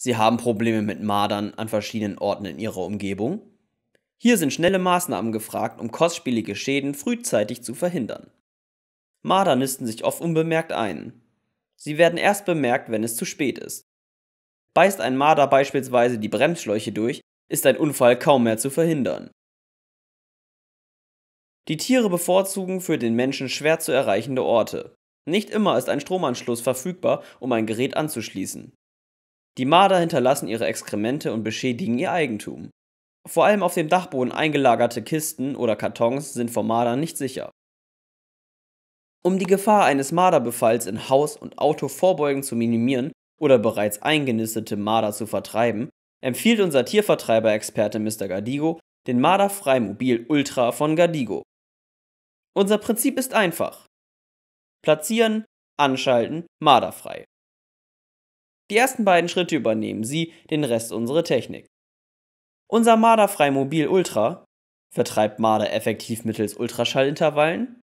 Sie haben Probleme mit Mardern an verschiedenen Orten in Ihrer Umgebung? Hier sind schnelle Maßnahmen gefragt, um kostspielige Schäden frühzeitig zu verhindern. Marder nisten sich oft unbemerkt ein. Sie werden erst bemerkt, wenn es zu spät ist. Beißt ein Marder beispielsweise die Bremsschläuche durch, ist ein Unfall kaum mehr zu verhindern. Die Tiere bevorzugen für den Menschen schwer zu erreichende Orte. Nicht immer ist ein Stromanschluss verfügbar, um ein Gerät anzuschließen. Die Marder hinterlassen ihre Exkremente und beschädigen ihr Eigentum. Vor allem auf dem Dachboden eingelagerte Kisten oder Kartons sind vor Mardern nicht sicher. Um die Gefahr eines Marderbefalls in Haus und Auto vorbeugend zu minimieren oder bereits eingenistete Marder zu vertreiben, empfiehlt unser Tiervertreiber-Experte Mr. Gardigo den Marderfrei Mobil Ultra von Gardigo. Unser Prinzip ist einfach. Platzieren, anschalten, marderfrei. Die ersten beiden Schritte übernehmen Sie, den Rest unsere Technik. Unser Marderfrei Mobil Ultra vertreibt Marder effektiv mittels Ultraschallintervallen,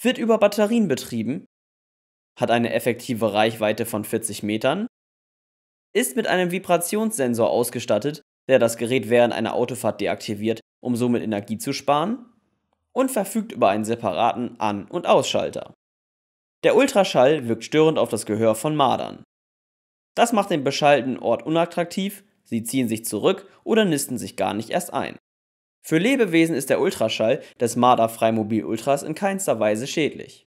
wird über Batterien betrieben, hat eine effektive Reichweite von 40 Metern, ist mit einem Vibrationssensor ausgestattet, der das Gerät während einer Autofahrt deaktiviert, um somit Energie zu sparen, und verfügt über einen separaten An- und Ausschalter. Der Ultraschall wirkt störend auf das Gehör von Mardern. Das macht den beschallten Ort unattraktiv, sie ziehen sich zurück oder nisten sich gar nicht erst ein. Für Lebewesen ist der Ultraschall des Marder Freimobil Ultras in keinster Weise schädlich.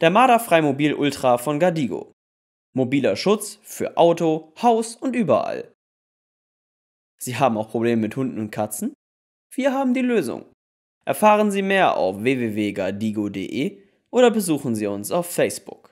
Der Marder Freimobil Ultra von Gardigo. Mobiler Schutz für Auto, Haus und überall. Sie haben auch Probleme mit Hunden und Katzen? Wir haben die Lösung. Erfahren Sie mehr auf www.gardigo.de oder besuchen Sie uns auf Facebook.